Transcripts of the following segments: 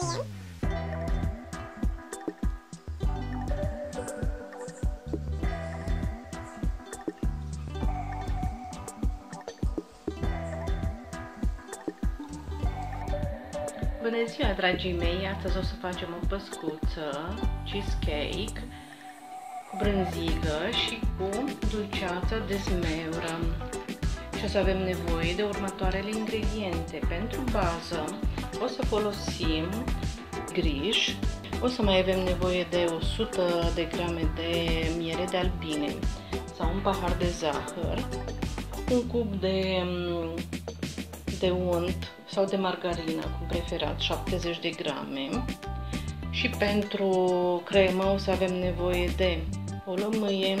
Bună ziua, dragii mei! Astăzi o să facem o păscuță, cheesecake, cu brânzigă și cu dulceață de zmeură. Și o să avem nevoie de următoarele ingrediente. Pentru bază o să folosim griș, o să mai avem nevoie de 100 de grame de miere de albine sau un pahar de zahăr, un cub de, de unt sau de margarină, cum preferat, 70 de grame. Și pentru cremă o să avem nevoie de o lămâie,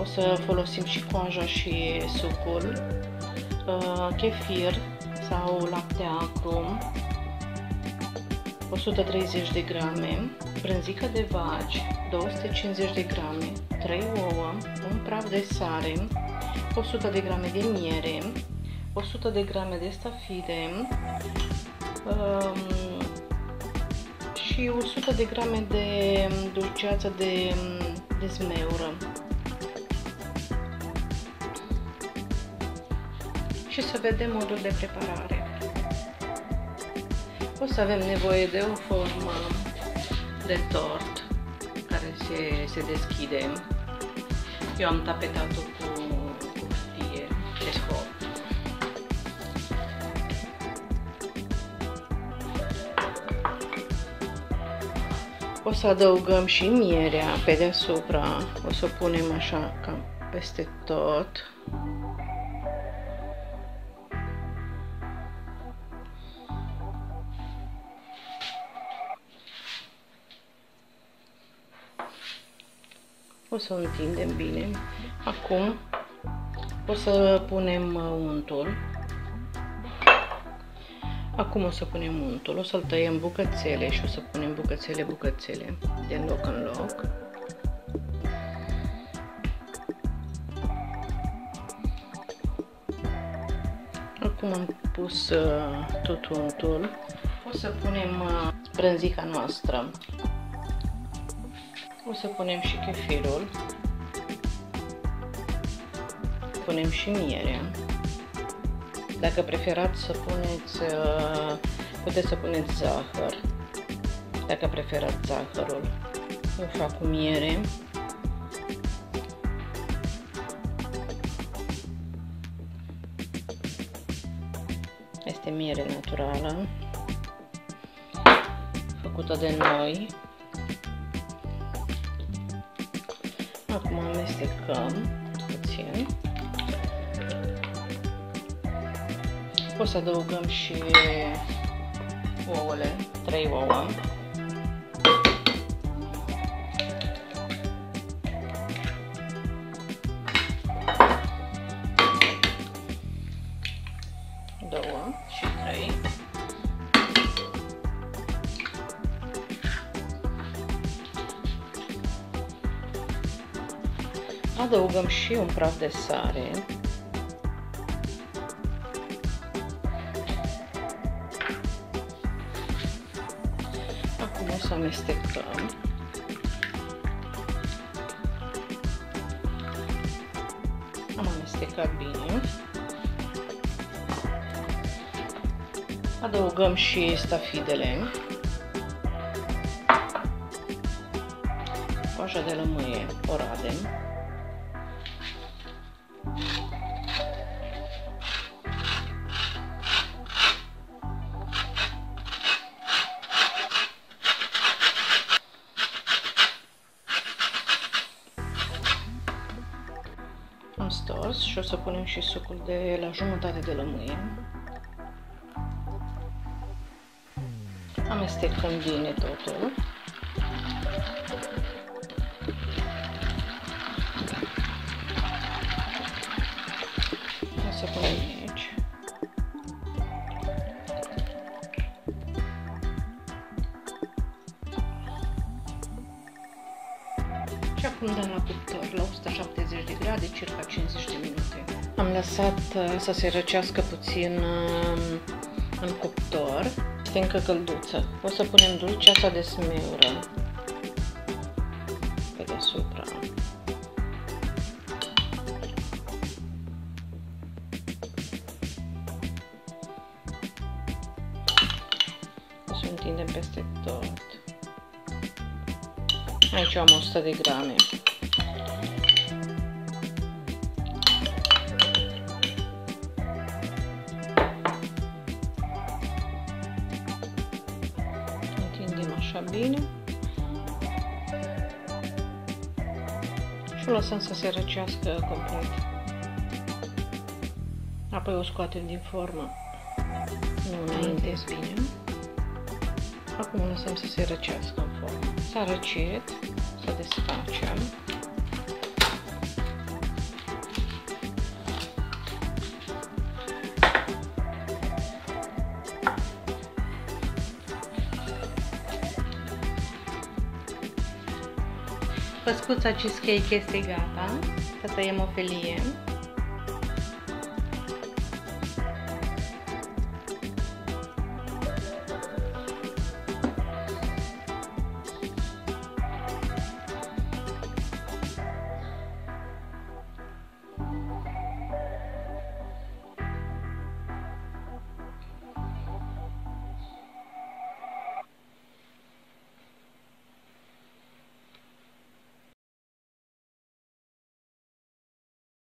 o să folosim și coaja și sucul, uh, chefir sau lapte acru, 130 de grame, brânzică de vaci, 250 de grame, 3 ouă, un praf de sare, 100 de grame de miere, 100 de grame de stafide um, și 100 de grame de dulceață de, de zmeură. Și să vedem modul de preparare. O să avem nevoie de o formă de tort care se, se deschide. Eu am tapetat-o cu, cu hârtie de scop. O să adăugăm și mierea pe deasupra. O să o punem așa cam peste tot. O să o întindem bine. Acum o să punem untul. Acum o să punem untul, o să-l tăiem bucățele și o să punem bucățele, bucățele, de loc în loc. Acum am pus uh, tot untul. O să punem uh, brânzica noastră. O să punem și chefirul. Punem și mierea. Dacă preferați să puneți, uh, puteți să puneți zahăr. Dacă preferați zahărul. Eu fac cu miere. Este miere naturală, făcută de noi. Acum amestecăm puțin. O să adăugăm și ouăle, 3 ouă. Două și trei. Adăugăm și un praf de sare. Acum o să amestecăm. Am amestecat bine. Adăugăm și stafidele. Coaja de lămâie o radem. Am stors și o să punem și sucul de la jumătate de lămâie. Amestecăm bine totul. Și acum dăm la cuptor la 170 de grade, circa 50 de minute. Am lăsat uh, să se răcească puțin uh, în cuptor. este încă călduță. O să punem dulceața de smeură pe deasupra. O să întindem peste tot. Aici am 100 de grame. așa bine. Și o lăsăm să se răcească complet. Apoi o scoatem din formă. Nu înainte bine. Acum o lăsăm să se răcească în formă. S-a răcit, să desfacem. Păscuța cheesecake este gata. Să tăiem o felie.